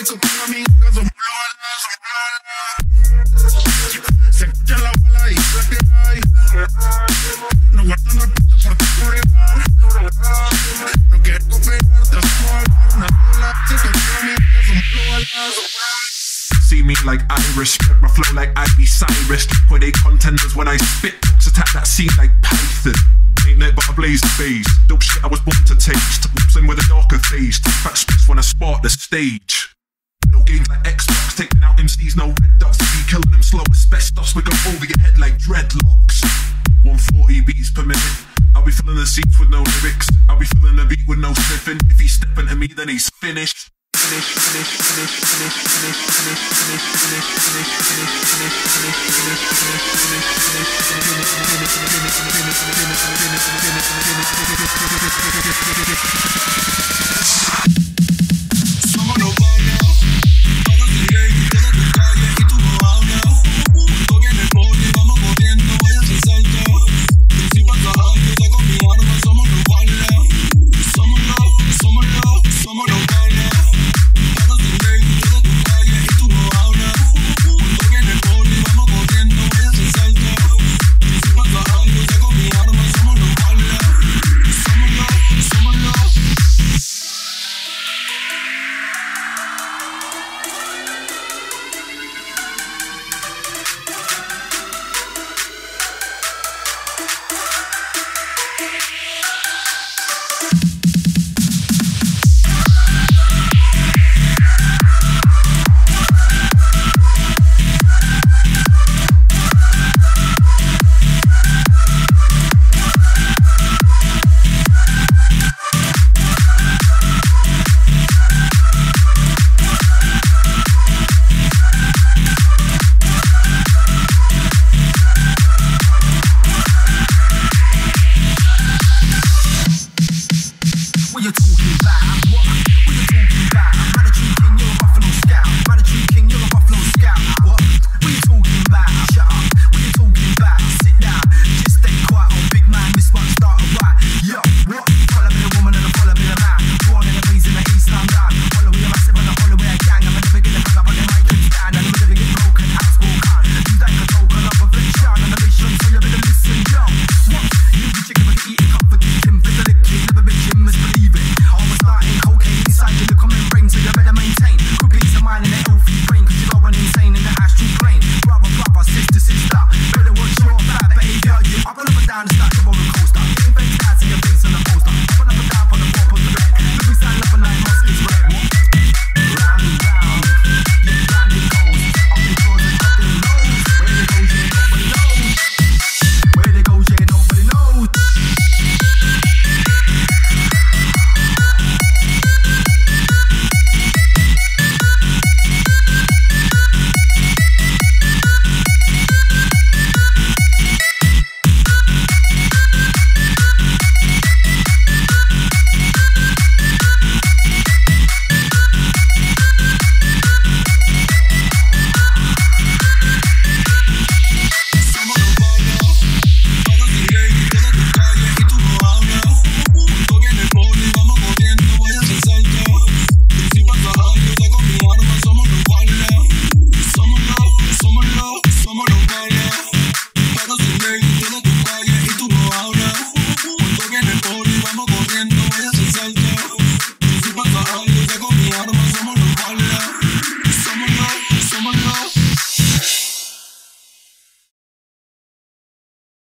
See me like Irish, spread my flow like Ivy Cyrus. Where they contenders when I spit, box attack that scene like Python. Ain't nothing but a blaze phase. Dope shit I was born to taste. Oops in with a darker face. Fat splits when I spark the stage no game like Xbox. Taking out MCs, no red dots. Be killing them slow asbestos. We go over your head like dreadlocks. 140 beats per minute. I'll be filling the seats with no lyrics. I'll be filling the beat with no sniffing. If he's stepping to me, then he's finished. Finish, finish, finish, finish, finish, finish, finish, finish, finish, finish, finish. you're talking about.